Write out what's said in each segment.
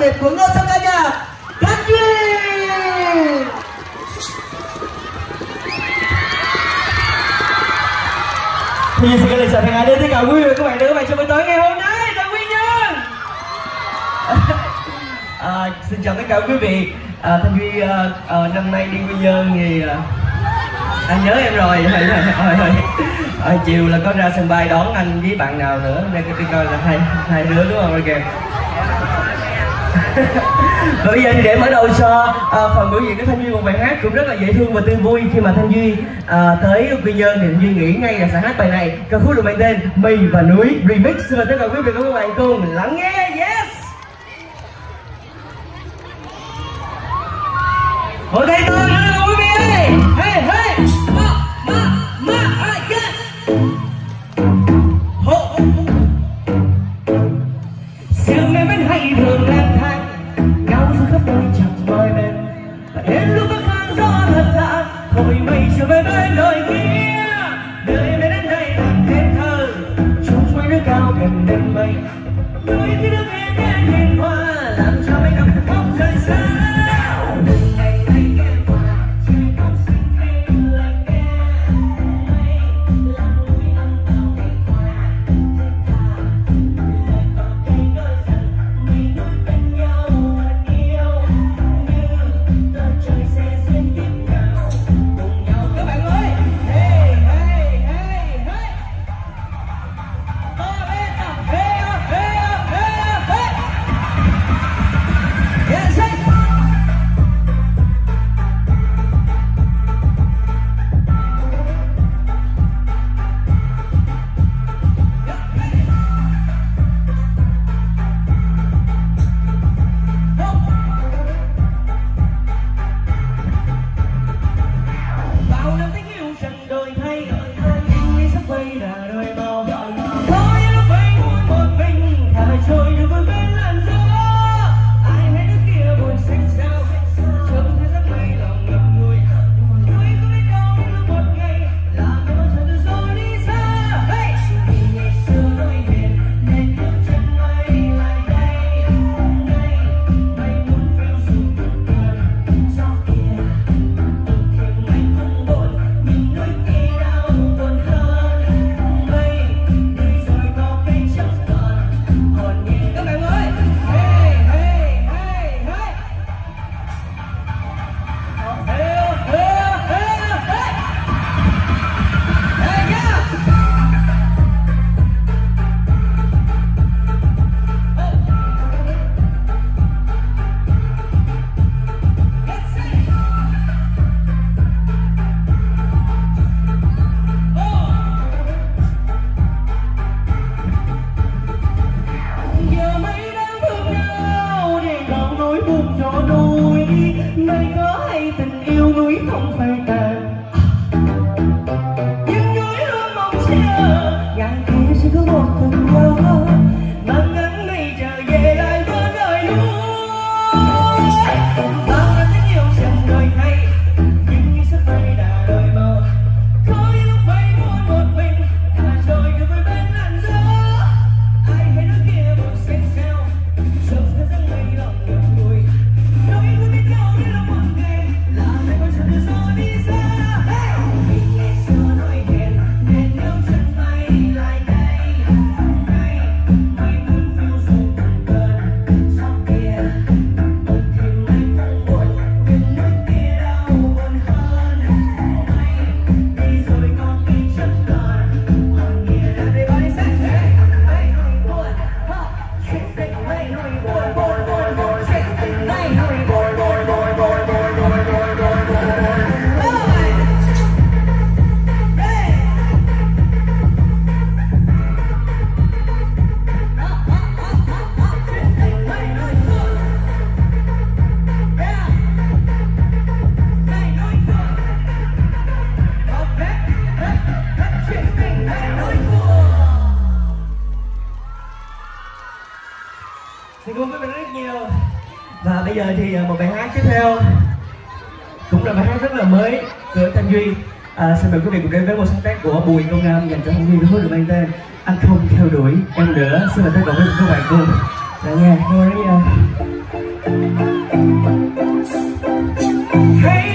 biệt của ngôi sao ca nhạc Thanh Duy! Thì xin gửi lời chào thân ái đến tất cả quý vị và các bạn đến các bạn trong buổi tối ngày hôm nay là Quy Nhân à, Xin chào tất cả quý vị. À, Thanh Duy à, à, năm nay đi Quy Nhơn thì à, anh nhớ em rồi. Rồi rồi rồi, rồi. À, chiều là có ra sân bay đón anh với bạn nào nữa. Đây cái coi là hai hai đứa đúng không? Ok và bây giờ thì để mở đầu cho uh, phần biểu diễn của Thanh Duy một bài hát cũng rất là dễ thương và tươi vui khi mà Thanh Duy uh, tới Quy Nhơn thì Thanh Duy nghĩ ngay là sẽ hát bài này. Ca khúc được mang tên Mây và núi remix. Xin mời tất cả quý vị và các bạn cùng lắng nghe. Yes! Một tay tôi thương các bạn rất nhiều và bây giờ thì à, một bài hát tiếp theo. Cũng là bài hát rất là mới của thanh duy. À, xin mời quý vị cùng đến với một sáng tác của bùi công nam dành cho thanh duy hứa được mang tên anh không theo đuổi. Em nữa xin mời tất cả quý vị các bạn cùng lắng dạ nghe thôi nha à.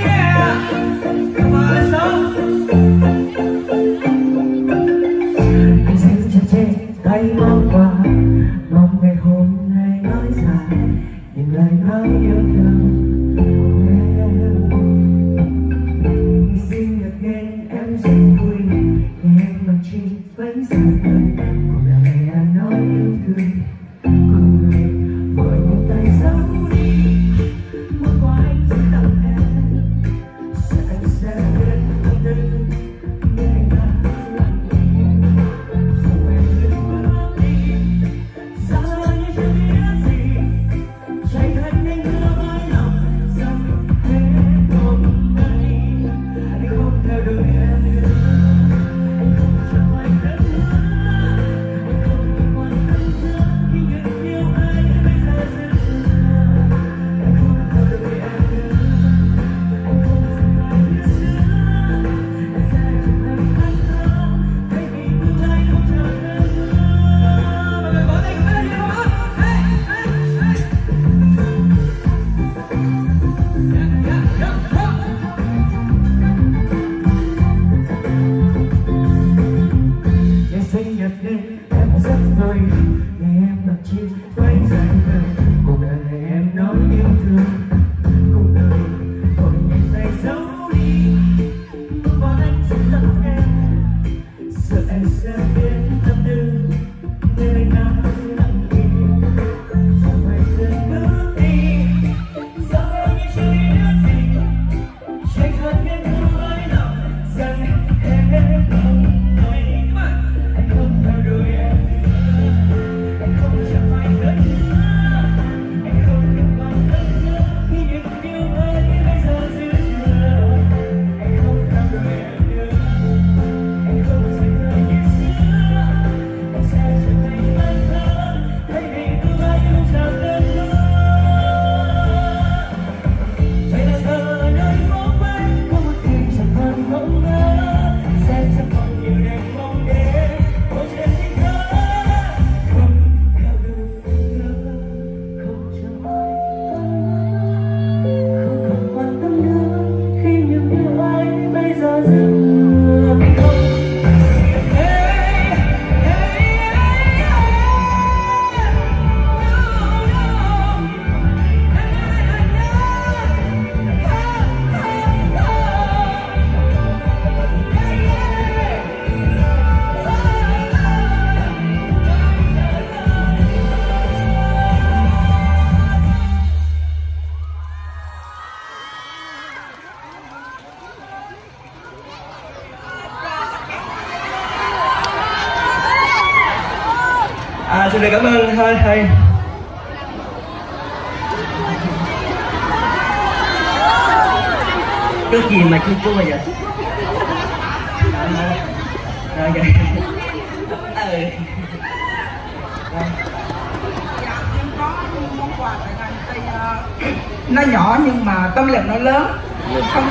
Lớn không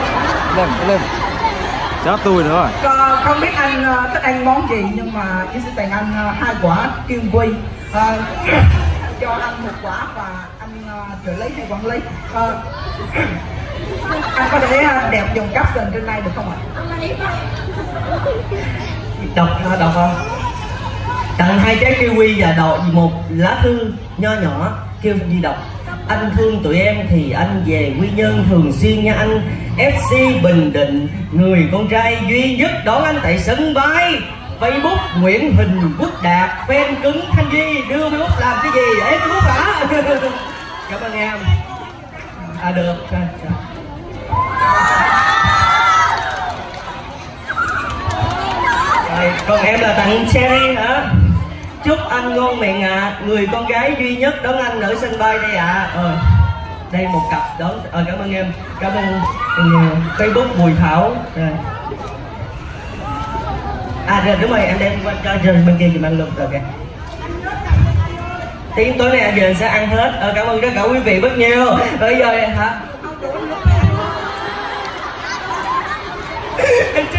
lên lên chết tôi nữa rồi. Có- không biết anh ờ, thích ăn món gì nhưng mà em sẽ tặng anh ờ, hai quả kiên quy. Ờ, cho anh một quả và anh trợ lý hay quản lý. Ờ, anh có thể đẹp dùng caption trên đây được không ạ? Đọc à, đọc không? Tặng hai trái kiwi và đọc một lá thư nho nhỏ kêu gì đọc anh thương tụi em thì anh về quy nhơn thường xuyên nha anh. FC Bình Định người con trai duy nhất đón anh tại sân bay. Facebook Nguyễn Huỳnh Quốc Đạt fan cứng Thanh Duy đưa Facebook làm cái gì em Facebook hả? Cảm ơn em. À được. Rồi. Rồi, còn em là tặng cherry hả? Chúc anh ngon miệng ạ à. Người con gái duy nhất đón anh ở sân bay đây ạ à. ờ, Đây một cặp đón ờ, Cảm ơn em Cảm ơn ừ, Facebook Bùi Thảo rồi. À rồi đúng rồi em đem qua cho trên bên kia giùm anh luôn Rồi kìa Tiếng tối nay giờ sẽ ăn hết ờ, Cảm ơn tất cả quý vị rất nhiều Bây giờ hả?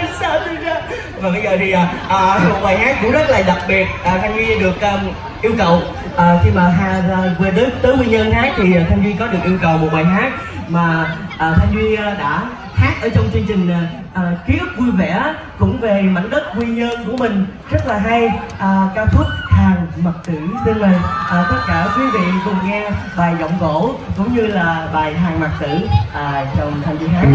và bây giờ thì à, à, một bài hát cũng rất là đặc biệt à, thanh duy được um, yêu cầu. À, khi mà hà à, về đến tới quy nhân hát thì thanh duy có được yêu cầu một bài hát mà à, thanh duy đã hát ở trong chương trình à, ký ức vui vẻ cũng về mảnh đất quy nhơn của mình. Rất là hay. À, ca khúc hàng mật tử. Xin mời à, tất cả quý vị cùng nghe bài giọng gỗ cũng như là bài hàng mật tử à, trong thanh duy hát.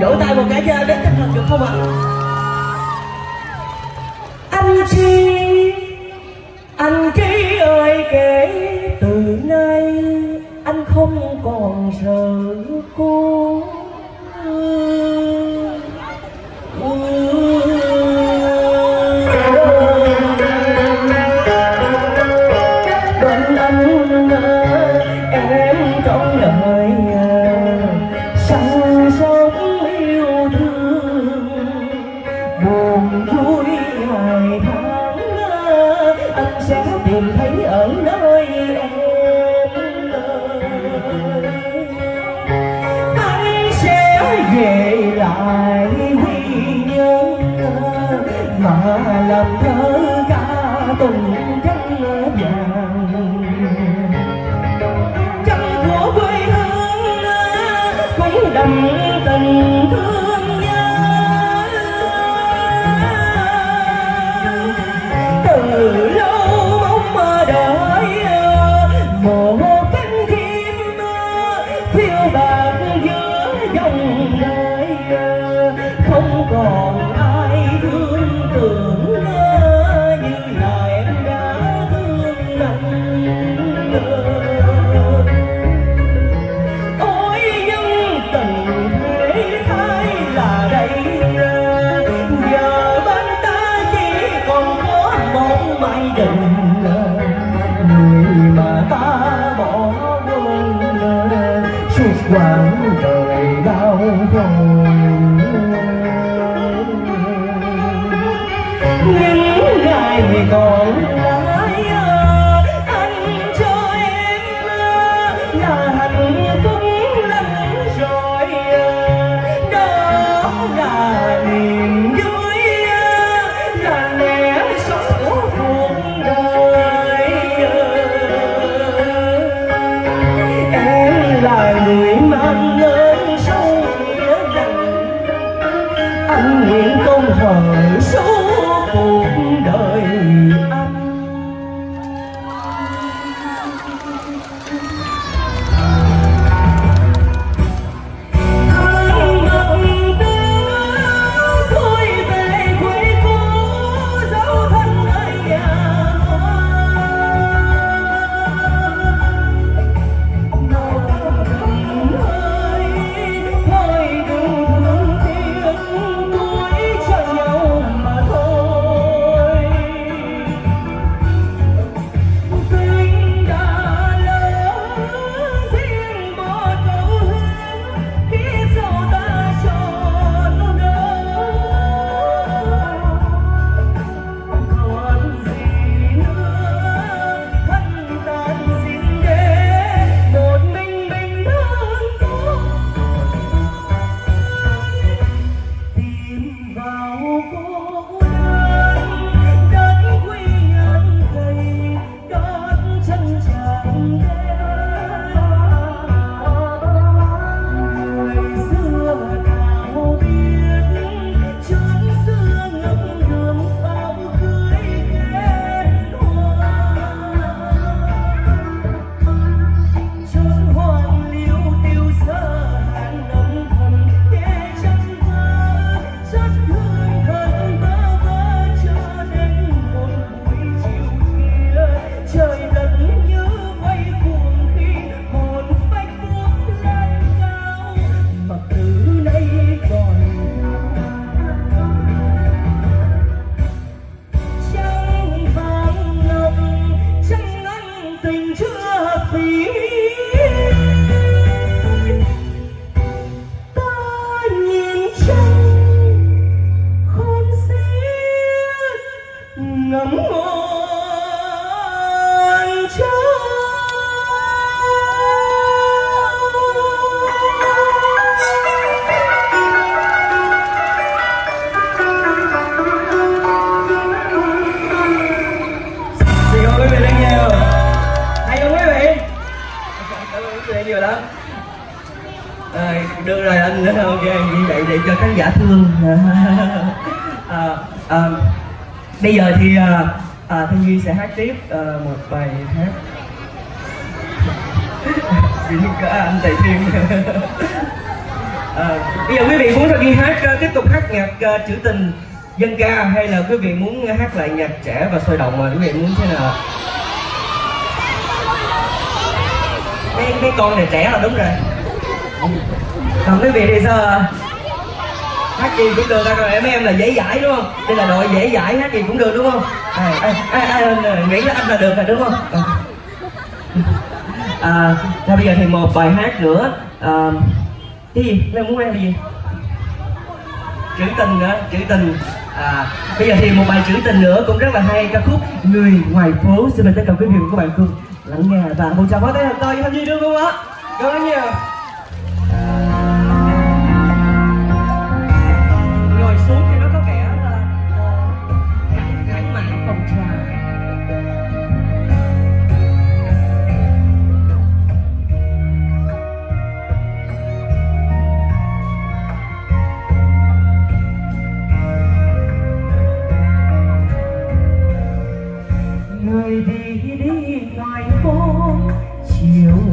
vỗ tay một cái cho đến tinh thần được không ạ à? làm thơ ca cùng cánh vàng. Trăng của quê hương cũng đầm tình thương. Cho khán giả thương. À, à, bây giờ thì à, à, thanh duy sẽ hát tiếp à, một bài hát. Vì cả anh tài thiên à, bây giờ quý vị muốn cho ghi hát uh, tiếp tục hát nhạc uh, trữ tình dân ca hay là quý vị muốn hát lại nhạc trẻ và sôi động mà quý vị muốn thế nào? Cái cái con này trẻ là đúng rồi. Còn quý vị thì sao hát gì cũng được rồi em mấy em là dễ giải đúng không? Đây là đội dễ giải hát gì cũng được đúng không? À, à, à, à, nghĩ là anh là được rồi đúng không? À, à thôi bây giờ thì một bài hát nữa. À, cái gì? Em muốn ăn gì? Trữ tình nữa trữ tình. À bây giờ thì một bài trữ tình nữa cũng rất là hay. Ca khúc người ngoài phố. Xin mời tất cả quý vị của các bạn cùng lắng nghe và một tràng pháo tay thật to cho thanh duy được không ạ? Cảm ơn nhiều. Đi ngoài phố chiều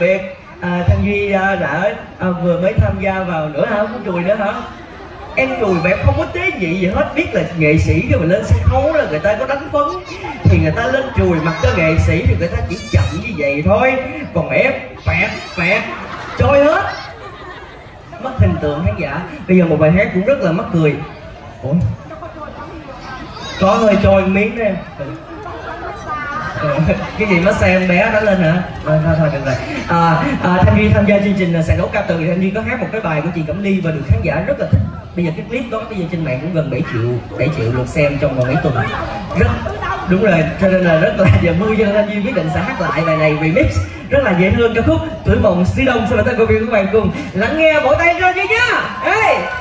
biệt. À, thanh duy à, đã à, vừa mới tham gia vào nữa hả không chùi nữa hả? Em chùi mà em không có tế gì gì hết biết là nghệ sĩ khi mà lên sân khấu là người ta có đánh phấn thì người ta lên chùi mặt cho nghệ sĩ thì người ta chỉ chậm như vậy thôi. Còn em phẹt phẹt trôi hết. Mất hình tượng khán giả. Bây giờ một bài hát cũng rất là mắc cười. Ủa? Có hơi trôi miếng đó em. Ừ. cái gì nó xem bé nó lên hả? Thôi thôi thôi được rồi à, à, thanh duy tham gia chương trình sàn đấu ca từ thì thanh duy có hát một cái bài của chị cẩm ly và được khán giả rất là thích. Bây giờ cái clip đó bây giờ trên mạng cũng gần 7 triệu 7 triệu lượt xem trong vòng mấy tuần rất đúng rồi cho nên là rất là giờ mưu cho thanh duy quyết định sẽ hát lại bài này remix. Rất là dễ thương ca khúc. Tuổi mộng xứ đông xin mời tất cả quý vị các bạn cùng lắng nghe vỗ tay cho chị nhá hey!